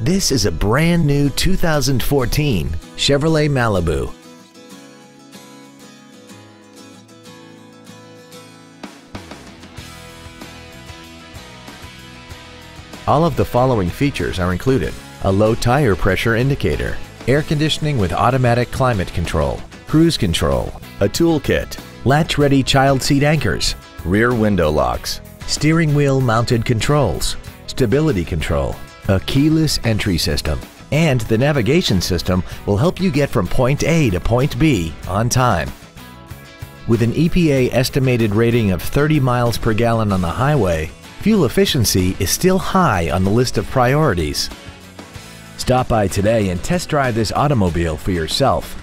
This is a brand new 2014 Chevrolet Malibu. All of the following features are included. A low tire pressure indicator, air conditioning with automatic climate control, cruise control, a toolkit, latch-ready child seat anchors, rear window locks, steering wheel mounted controls, stability control, a keyless entry system, and the navigation system will help you get from point A to point B on time. With an EPA estimated rating of 30 miles per gallon on the highway, fuel efficiency is still high on the list of priorities. Stop by today and test drive this automobile for yourself.